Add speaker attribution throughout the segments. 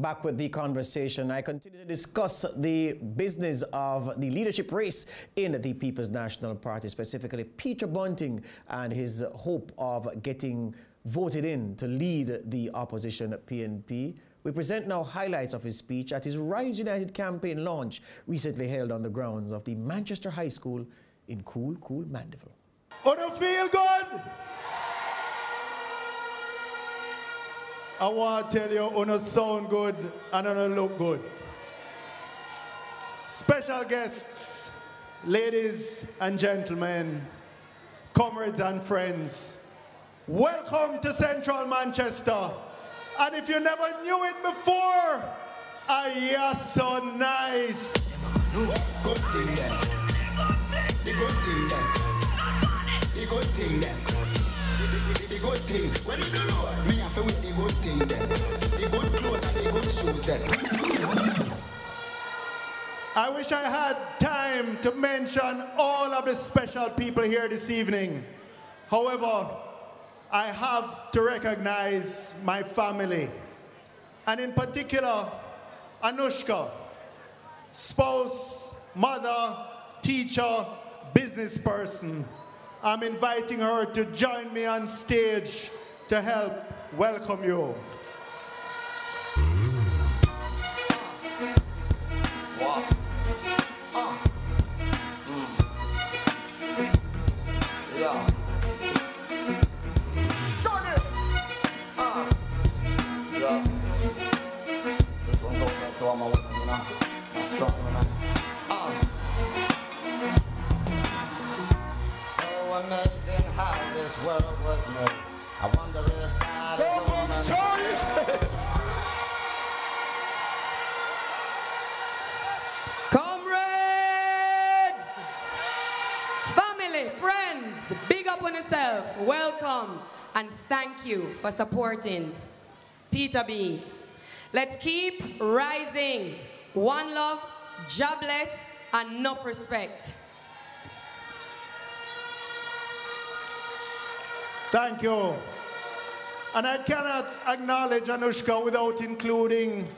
Speaker 1: Back with the conversation, I continue to discuss the business of the leadership race in the People's National Party, specifically Peter Bunting and his hope of getting voted in to lead the opposition PNP. We present now highlights of his speech at his Rise United campaign launch, recently held on the grounds of the Manchester High School in cool, cool Mandeville.
Speaker 2: Wanna feel good? I want to tell you, wanna sound good and wanna look good. Special guests, ladies and gentlemen, comrades and friends, welcome to Central Manchester. And if you never knew it before, I are so nice. I wish I had time to mention all of the special people here this evening. However, I have to recognize my family, and in particular, Anushka, spouse, mother, teacher, business person. I'm inviting her to join me on stage to help welcome you.
Speaker 3: Thank you for supporting Peter B. Let's keep rising. One love, jobless, and enough respect.
Speaker 2: Thank you. And I cannot acknowledge Anushka without including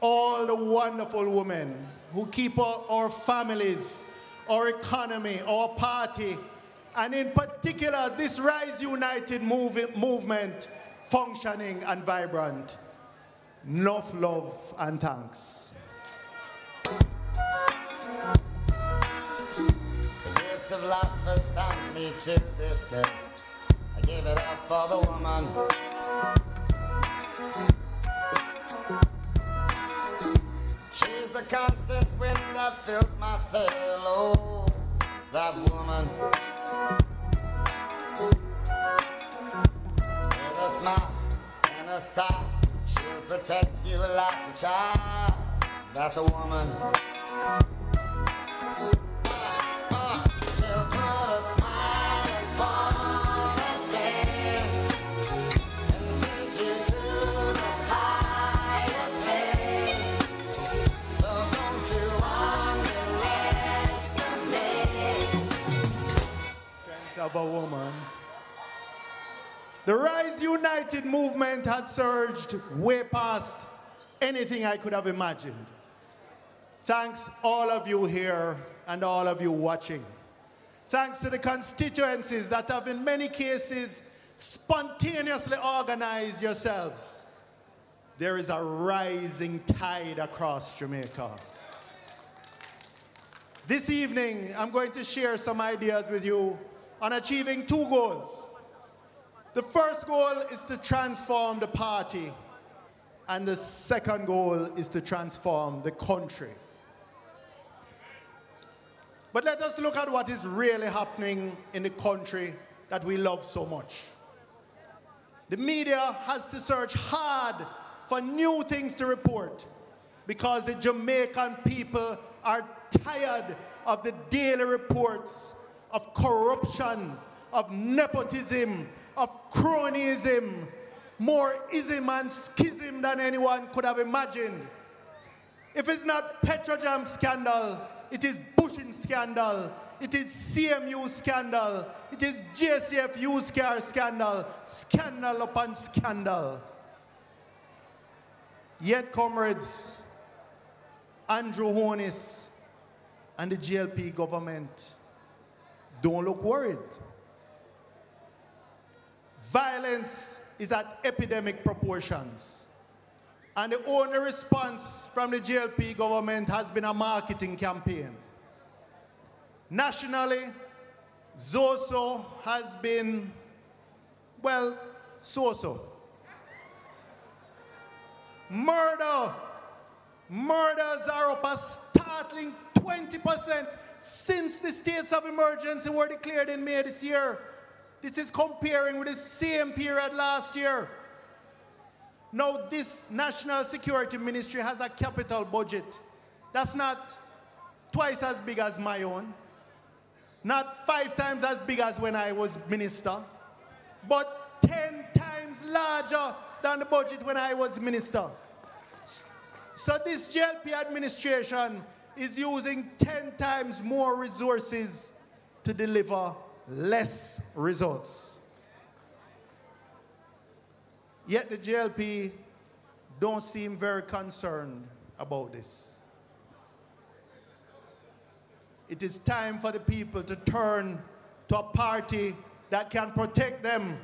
Speaker 2: all the wonderful women who keep our, our families, our economy, our party, and in particular this Rise United move- movement functioning and vibrant. Enough love and thanks.
Speaker 4: Of life me to this day. I it up for the woman. She's the constant wind that fills my sail. Oh, that woman. She'll protect you like a child. That's a woman.
Speaker 2: United movement has surged way past anything I could have imagined. Thanks all of you here and all of you watching. Thanks to the constituencies that have in many cases spontaneously organized yourselves. There is a rising tide across Jamaica. This evening, I'm going to share some ideas with you on achieving two goals. The first goal is to transform the party, and the second goal is to transform the country. But let us look at what is really happening in the country that we love so much. The media has to search hard for new things to report because the Jamaican people are tired of the daily reports of corruption, of nepotism, of cronyism, more ism and schism than anyone could have imagined. If it's not Petrojam scandal, it is Bushin scandal, it is CMU scandal, it is JCF used car scandal, scandal upon scandal. Yet, comrades, Andrew Holness and the JLP government don't look worried. Violence is at epidemic proportions. And the only response from the JLP government has been a marketing campaign. Nationally, Zoso has been, well, so-so. Murder, murders are up a startling 20% since the states of emergency were declared in May this year. This is comparing with the same period last year. Now, this National Security Ministry has a capital budget that's not twice as big as my own, not five times as big as when I was minister, but 10 times larger than the budget when I was minister. So this JLP administration is using 10 times more resources to deliver less results. Yet the JLP don't seem very concerned about this. It is time for the people to turn to a party that can protect them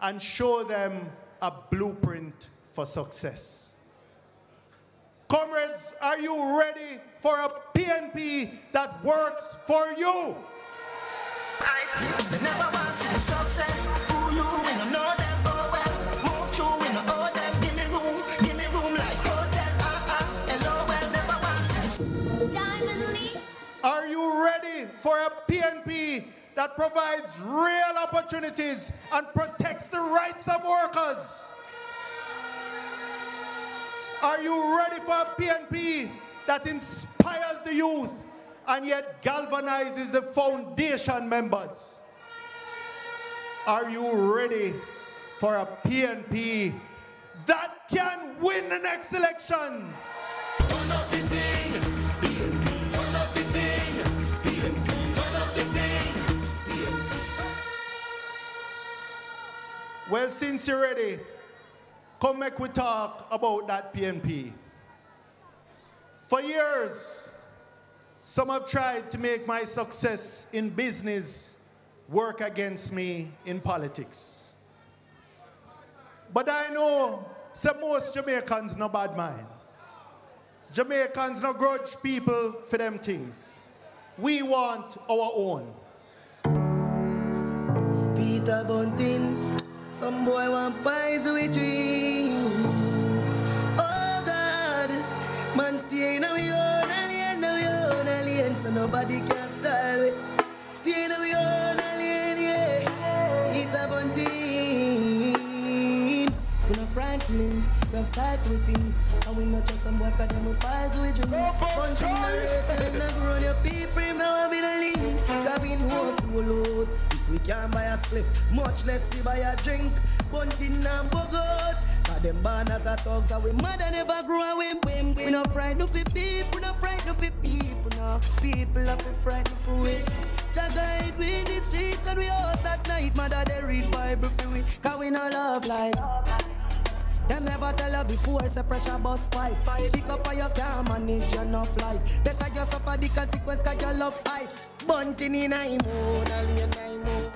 Speaker 2: and show them a blueprint for success. Comrades, are you ready for a PNP that works for you? That provides real opportunities and protects the rights of workers? Are you ready for a PNP that inspires the youth and yet galvanizes the foundation members? Are you ready for a PNP that can win the next election? Well, since you're ready, come make we talk about that PNP. For years, some have tried to make my success in business work against me in politics. But I know some most Jamaicans no bad mind. Jamaicans no grudge people for them things. We want our own.
Speaker 5: Peter Bunting, some boy want pies with dream. Oh God, man stay in our own alien, our own alien, so nobody can style it. Stay in our own alien, yeah. Peter Bunting, we no Franklin, we have start with him. And we not just some boy, cause them we pies with dream. Bunting, no return, no grown your people, now I'm in a link. Cabin wolf, full out. We can't buy a spliff, much less see buy a drink. Bunting and bogot. Cause them born as a thugs and we mother never grow away. We not frightened for people, we not frightened for people. No, people are frightened we. Jah guide we in the street and we out that night. Mother they read Bible for we. Cause we no love life. Them never tell her before, say pressure bus pipe. Pick up on your car, manage enough light. Better you suffer the consequence, cause your love hype. Bunting in a imo, oh, nally in a imo.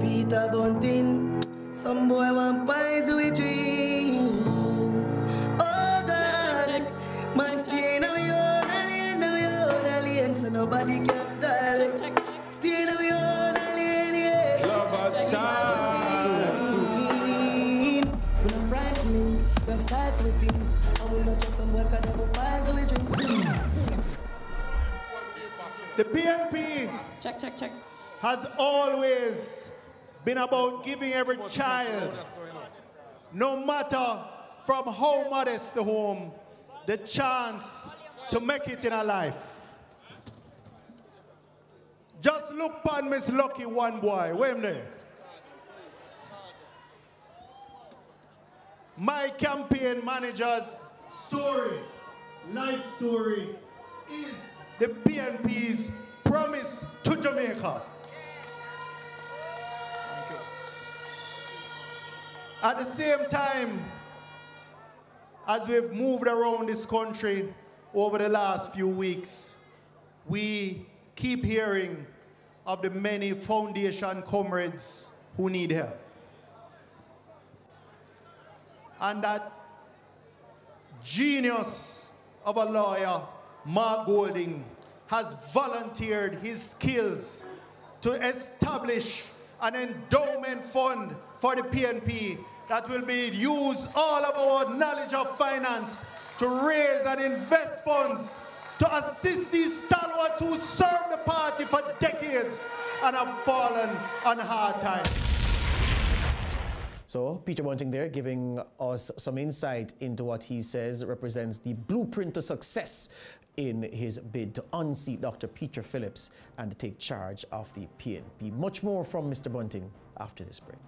Speaker 5: Peter Bunting, some boy want pies with dream. Oh God, man stay in our own alien, our own alien, so nobody can
Speaker 3: Check, check, check.
Speaker 2: has always been about giving every child, no matter from how modest the home, the chance to make it in a life. Just look upon Miss Lucky one boy. Wait a minute. My campaign managers story, life story, is the PNP's promise to Jamaica. At the same time, as we've moved around this country over the last few weeks, we keep hearing of the many foundation comrades who need help. And that genius of a lawyer, Mark Golding, has volunteered his skills to establish an endowment fund for the PNP that will be used all of our knowledge of finance to raise and invest funds to assist these stalwarts who served the party for decades and have fallen on hard times.
Speaker 1: So Peter Bunting there giving us some insight into what he says represents the blueprint to success in his bid to unseat Dr. Peter Phillips and take charge of the PNP. Much more from Mr. Bunting after this break.